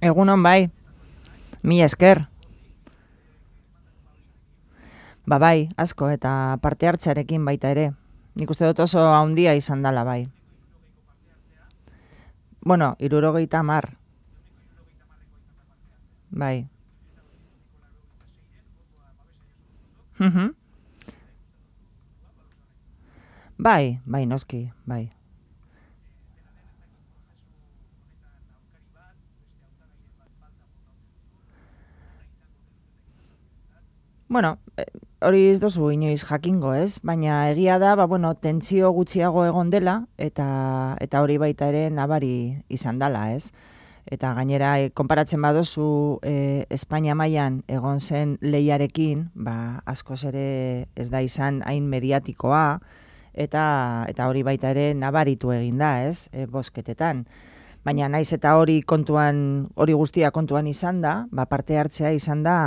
Egunon bai, mi esker. Ba bai, asko eta parte hartzearekin baita ere. Nik uste dut oso handia izan dela bai. Bueno, irurogeita mar. Bai. Bai, bai, noski, bai. Bueno, eh, hori ez dozu inoiz jakingo, ez? Baina egia da, ba, bueno, tentzio gutxiago egon dela, eta, eta hori baita ere nabari izan dela, ez? Eta gainera, e, konparatzen badozu e, Espainia mailan egon zen lehiarekin, ba, askoz ere ez da izan hain mediatikoa, eta, eta hori baita ere nabaritu egin da, ez? E, bosketetan. Baina naiz eta hori kontuan, hori guztia kontuan izan da, ba, parte hartzea izan da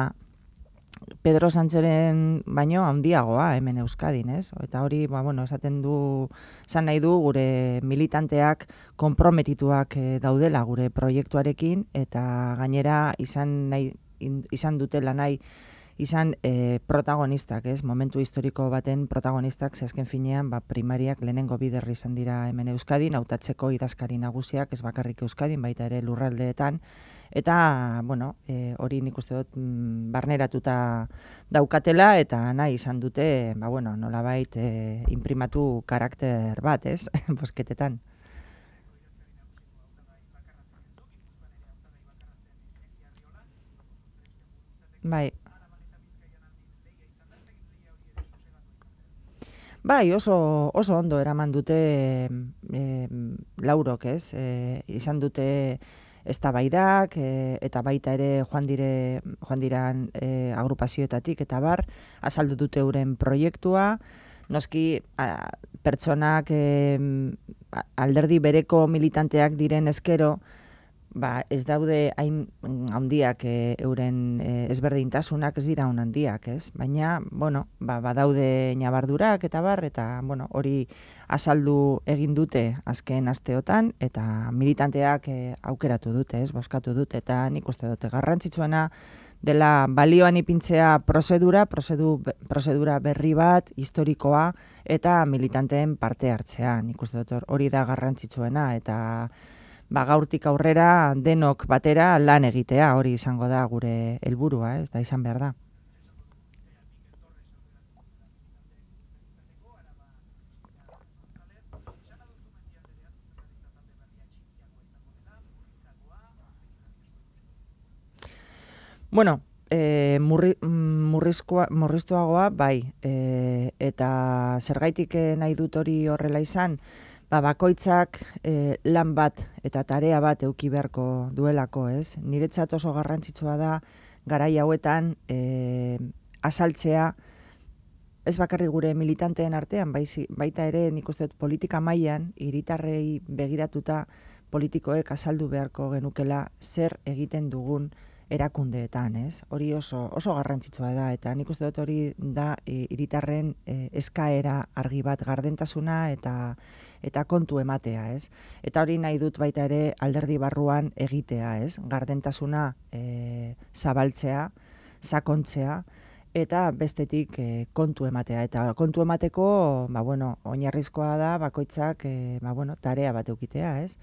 Pedro Sánchezen baino handiagoa hemen Euskadin, ez? Eta hori, ba, bueno, esaten du, zan nahi du, gure militanteak konprometituak e, daudela gure proiektuarekin, eta gainera izan, nahi, izan dutela nahi izan e, protagonistak, ez? Momentu historiko baten protagonistak, zehazken finean, ba, primariak lehenengo biderri izan dira hemen Euskadin, hautatzeko idazkari nagusiak, ez bakarrik Euskadin, baita ere lurraldeetan, Eta, bueno, e, hori nik uste dut mm, barneratuta daukatela eta nahi izan dute, ba, bueno, nola bait, e, imprimatu karakter bat, ez, bosketetan. Bai. Bai, oso, oso ondo eraman dute e, laurok, ez? E, izan dute eztabaidak e, eta baita ere joan dire joan diran e, agrupazioetatik eta bar azaldu dute euren proiektua noski pertsonak e, alderdi bereko militanteak diren eskero ba, ez daude hain handiak e, euren e, ezberdintasunak ez dira handiak, ez? Baina, bueno, ba, badaude nabardurak eta bar, eta, bueno, hori azaldu egin dute azken asteotan, eta militanteak e, aukeratu dute, ez? Boskatu dute, eta nik uste dute garrantzitsuena dela balioan ipintzea prozedura, prozedu, prozedura berri bat, historikoa, eta militanteen parte hartzea. Nik uste dut hori da garrantzitsuena, eta ba, gaurtik aurrera denok batera lan egitea hori izango da gure helburua, ez da izan behar da. Bueno, e, murri, murriztuagoa bai, e, eta zergaitik nahi dut hori horrela izan, ba, bakoitzak e, lan bat eta tarea bat euki beharko duelako, ez? Niretzat oso garrantzitsua da garai hauetan e, azaltzea ez bakarri gure militanteen artean, baita ere nik uste dut politika mailan hiritarrei begiratuta politikoek azaldu beharko genukela zer egiten dugun erakundeetan, ez? Hori oso oso garrantzitsua da eta nik uste dut hori da e, hiritarren e, eskaera argi bat gardentasuna eta eta kontu ematea, ez? Eta hori nahi dut baita ere alderdi barruan egitea, ez? Gardentasuna e, zabaltzea, sakontzea eta bestetik e, kontu ematea eta kontu emateko, ba bueno, oinarrizkoa da bakoitzak e, ba bueno, tarea bat eukitea, ez?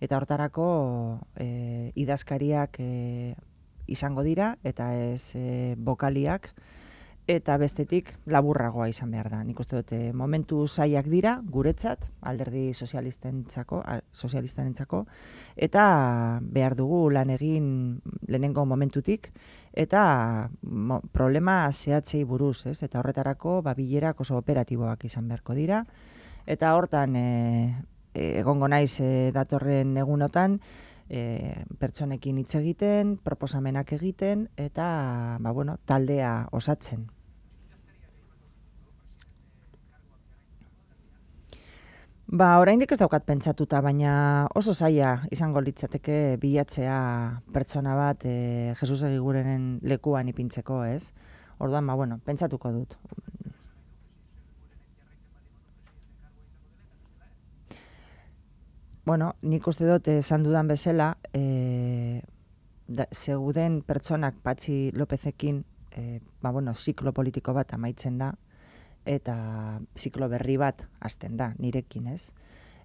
Eta hortarako e, idazkariak e, izango dira eta ez e, bokaliak eta bestetik laburragoa izan behar da. Nik uste dute momentu zaiak dira guretzat alderdi sozialistentzako, sozialistenentzako eta behar dugu lan egin lehenengo momentutik eta problema zehatzei buruz, ez? Eta horretarako ba bilerak oso operatiboak izan beharko dira eta hortan e, egongo naiz e, datorren egunotan e, pertsonekin hitz egiten, proposamenak egiten eta ba, bueno, taldea osatzen. Ba, oraindik ez daukat pentsatuta, baina oso zaila izango litzateke bilatzea pertsona bat e, Jesus egigurenen lekuan ipintzeko, ez? Orduan, ba, bueno, pentsatuko dut. Bueno, nik uste dut esan dudan bezala, e, zeuden pertsonak Patxi Lopezekin, e, ba, bueno, ziklo politiko bat amaitzen da, eta ziklo berri bat hasten da, nirekin, ez?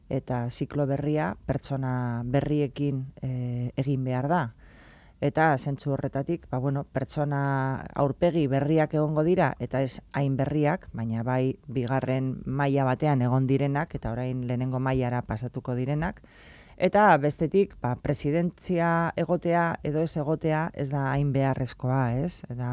Eta ziklo berria pertsona berriekin e, egin behar da. Eta zentsu horretatik, ba, bueno, pertsona aurpegi berriak egongo dira, eta ez hain berriak, baina bai bigarren maila batean egon direnak, eta orain lehenengo mailara pasatuko direnak, Eta bestetik, ba, presidentzia egotea edo ez egotea ez da hain beharrezkoa, ez? Eta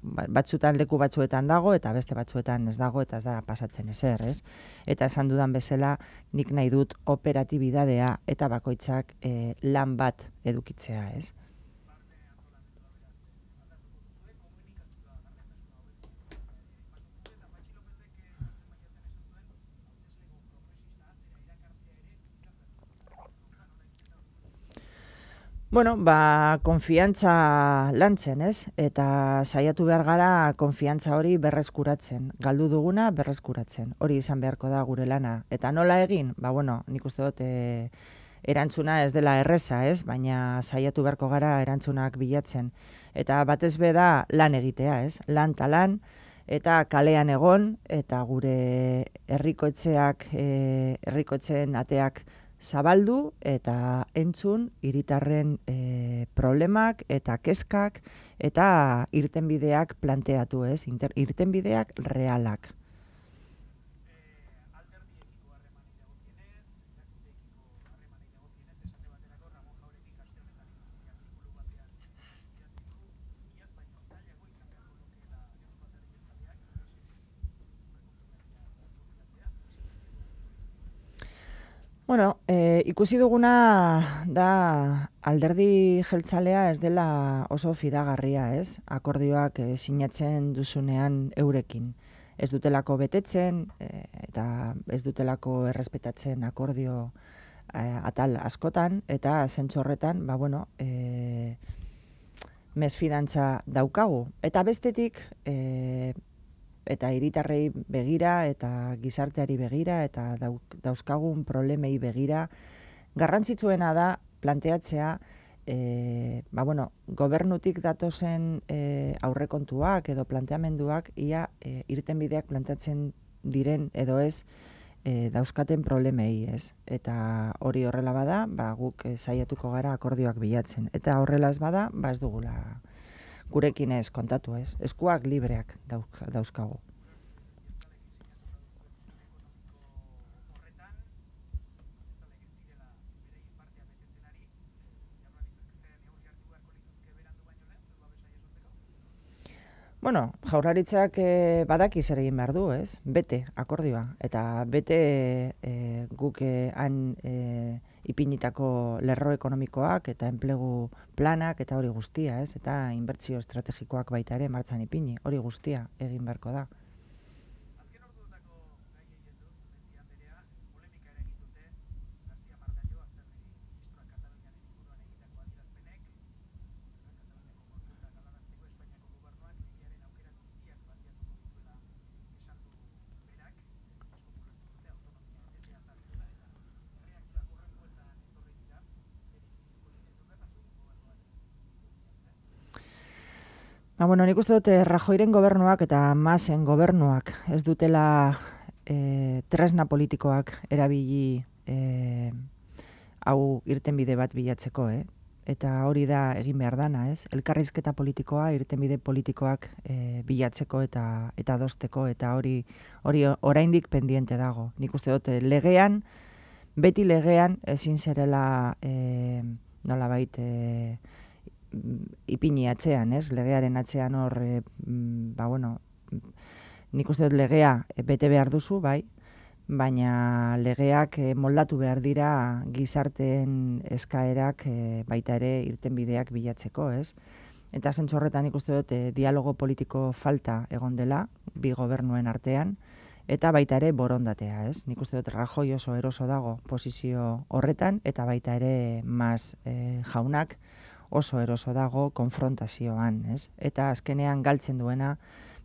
ba, batzutan leku batzuetan dago eta beste batzuetan ez dago eta ez da pasatzen ezer, ez? Eta esan dudan bezala nik nahi dut operatibidadea eta bakoitzak e, lan bat edukitzea, ez? Bueno, ba, konfiantza lantzen, ez? Eta saiatu behar gara konfiantza hori berreskuratzen. Galdu duguna berreskuratzen. Hori izan beharko da gure lana. Eta nola egin? Ba, bueno, nik uste dut e, erantzuna ez dela erreza, ez? Baina saiatu beharko gara erantzunak bilatzen. Eta batez be da lan egitea, ez? Lan talan eta kalean egon eta gure herrikoetxeak, e, herrikoetzen ateak zabaldu eta entzun hiritarren e, problemak eta kezkak eta irtenbideak planteatu, ez? irtenbideak realak. Bueno, e, ikusi duguna da alderdi jeltzalea ez dela oso fidagarria, ez? Akordioak e, sinatzen duzunean eurekin. Ez dutelako betetzen e, eta ez dutelako errespetatzen akordio e, atal askotan eta zentzorretan, ba bueno, e, mesfidantza daukagu. Eta bestetik, e, eta hiritarrei begira eta gizarteari begira eta dauzkagun problemei begira garrantzitsuena da planteatzea e, ba bueno, gobernutik datozen e, aurrekontuak edo planteamenduak ia e, irtenbideak planteatzen diren edo ez e, dauzkaten problemei, ez? Eta hori horrela bada, ba guk e, saiatuko gara akordioak bilatzen eta horrela ez bada, ba ez dugula gurekin ez kontatu ez. Eskuak libreak dauzkagu. Bueno, jaurlaritzak e, badaki zer egin behar du, ez? Bete, akordioa. Eta bete e, guk e, han e, ipinitako lerro ekonomikoak eta enplegu planak eta hori guztia, ez? Eta inbertsio estrategikoak baita ere martxan ipini, hori guztia egin beharko da. Ba, bueno, nik uste dute Rajoiren gobernuak eta Masen gobernuak ez dutela e, tresna politikoak erabili e, hau irtenbide bat bilatzeko, eh? Eta hori da egin behar dana, ez? Elkarrizketa politikoa, irtenbide politikoak e, bilatzeko eta eta dosteko, eta hori hori oraindik pendiente dago. Nik uste dute legean, beti legean ezin zerela e, nola baita, ipini atzean, ez? Legearen atzean hor, e, ba, bueno, nik uste dut legea bete behar duzu, bai, baina legeak e, moldatu behar dira gizarteen eskaerak baita ere irten bideak bilatzeko, ez? Eta zentzorretan nik uste dut e, dialogo politiko falta egon dela, bi gobernuen artean, eta baita ere borondatea, ez? Nik uste dut rajoi oso eroso dago posizio horretan, eta baita ere maz e, jaunak, oso eroso dago konfrontazioan, ez? Eta azkenean galtzen duena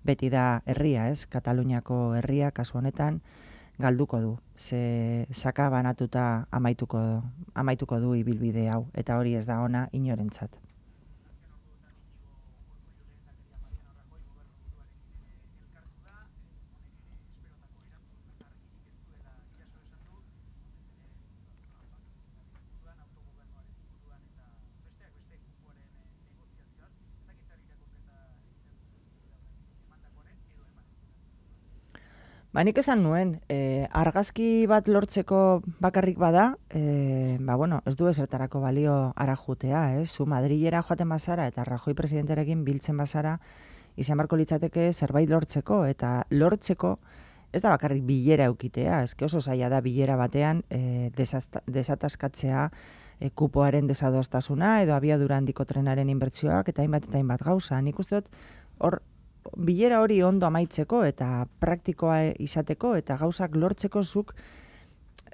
beti da herria, ez? Kataluniako herria kasu honetan galduko du. Ze saka banatuta amaituko amaituko du ibilbide hau eta hori ez da ona inorentzat. Ba, nik esan nuen, e, argazki bat lortzeko bakarrik bada, e, ba, bueno, ez du ezertarako balio ara jutea, ez? Zu Madrilera joaten bazara eta Rajoi presidenterekin biltzen bazara, izan barko litzateke zerbait lortzeko, eta lortzeko ez da bakarrik bilera eukitea, ez oso zaila da bilera batean e, desataskatzea e, kupoaren desadostasuna, edo abiadura handiko trenaren inbertsioak, eta hainbat eta hainbat gauza. Nik uste dut, hor bilera hori ondo amaitzeko eta praktikoa izateko eta gauzak lortzeko zuk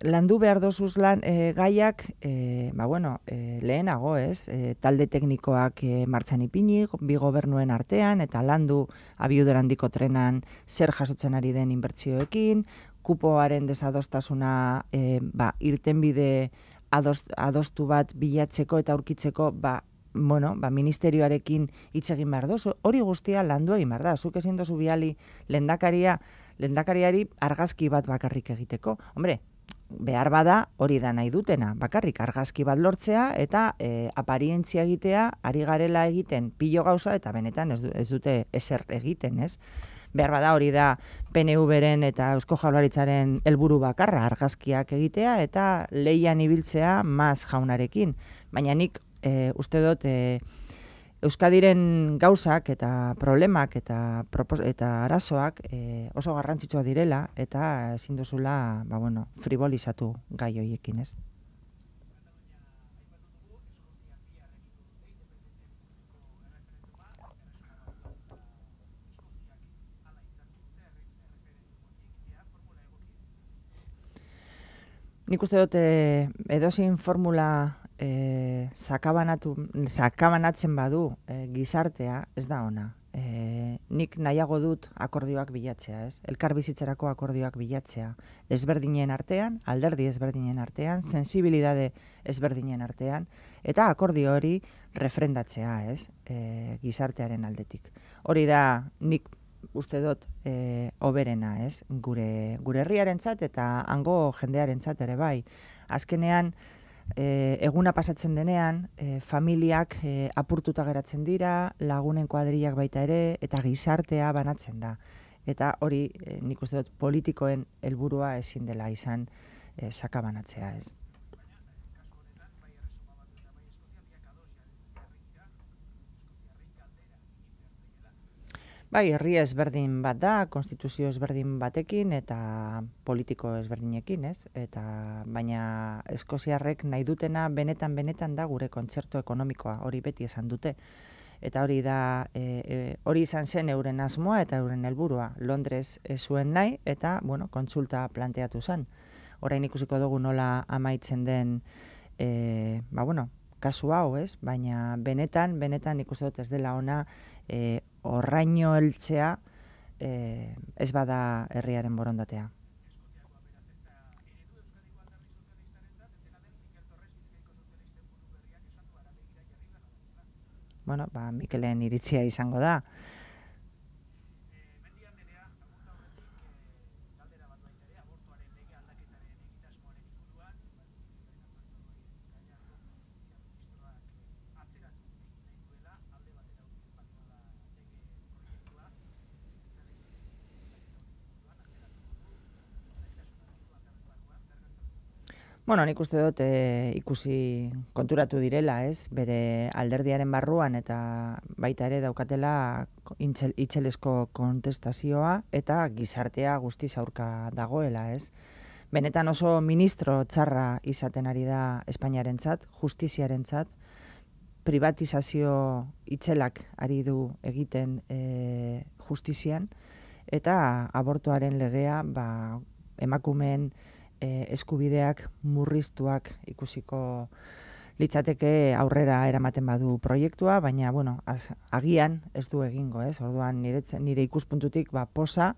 landu behar dozuz lan e, gaiak, e, ba bueno, e, lehenago ez, e, talde teknikoak e, martxan ipini, bi gobernuen artean, eta landu handiko trenan zer jasotzen ari den inbertsioekin, kupoaren desadostasuna e, ba, irten bide adostu bat bilatzeko eta aurkitzeko ba, bueno, ba, ministerioarekin hitz egin behar dozu, hori guztia landu egin behar da, zuk ezin dozu biali lendakaria, lendakariari argazki bat bakarrik egiteko. Hombre, behar bada hori da nahi dutena, bakarrik argazki bat lortzea eta e, aparientzia egitea, ari garela egiten pilo gauza eta benetan ez, ez dute ezer egiten, ez? Behar bada hori da PNV-ren eta Eusko Jaurlaritzaren helburu bakarra argazkiak egitea eta leian ibiltzea maz jaunarekin. Baina nik e, uste dut e, Euskadiren gauzak eta problemak eta propos, eta arazoak e, oso garrantzitsua direla eta ezin duzula ba, bueno, frivolizatu gai hoiekin ez. Nik uste dut edozin formula e, sakabanatu, sakabanatzen badu e, gizartea, ez da ona. E, nik nahiago dut akordioak bilatzea, ez? Elkar bizitzerako akordioak bilatzea. Ezberdinen artean, alderdi ezberdinen artean, sensibilidade ezberdinen artean, eta akordio hori refrendatzea, ez? E, gizartearen aldetik. Hori da, nik uste dut e, oberena, ez? Gure, gure herriarentzat eta hango jendearentzat ere bai. Azkenean, e, eguna pasatzen denean, e, familiak e, apurtuta geratzen dira, lagunen kuadriak baita ere, eta gizartea banatzen da. Eta hori, e, nik uste dut, politikoen helburua ezin dela izan e, sakabanatzea ez. Bai, herri ezberdin bat da, konstituzio ezberdin batekin eta politiko ezberdinekin, ez? Eta baina Eskoziarrek nahi dutena benetan benetan da gure kontzertu ekonomikoa, hori beti esan dute. Eta hori da e, e, hori izan zen euren asmoa eta euren helburua. Londres ez zuen nahi eta bueno, kontsulta planteatu zen. Orain ikusiko dugu nola amaitzen den e, ba, bueno, kasu hau, ez? Baina benetan, benetan ikusten dut ez dela ona e, orraino heltzea e, ez bada herriaren borondatea. Bueno, ba, Mikelen iritzia izango da. Bueno, nik uste dut e, ikusi konturatu direla, ez? Bere alderdiaren barruan eta baita ere daukatela itxelesko kontestazioa eta gizartea guzti aurka dagoela, ez? Benetan oso ministro txarra izaten ari da Espainiarentzat, justiziarentzat, privatizazio itxelak ari du egiten e, justizian eta abortuaren legea ba, emakumeen e, eskubideak murriztuak ikusiko litzateke aurrera eramaten badu proiektua, baina bueno, az, agian ez du egingo, ez? Orduan nire nire ikuspuntutik ba posa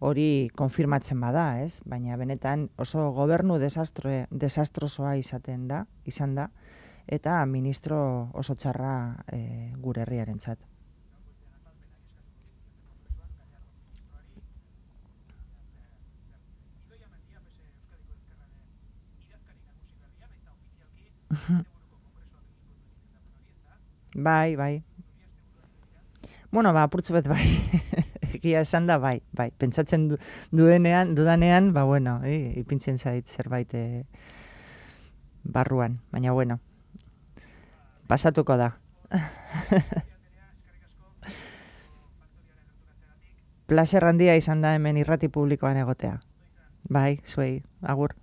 hori konfirmatzen bada, ez? Baina benetan oso gobernu desastre desastrosoa izaten da, izan da eta ministro oso txarra e, gure herriarentzat. Bai, bai. Bueno, ba, purtsu bet bai. egia esan da, bai, bai, pentsatzen du, duenean, dudanean, ba, bueno, e, ipintzen zait zerbait e, barruan, baina, bueno, pasatuko da. Plazer handia izan da hemen irrati publikoan egotea. Bai, zuei, agur.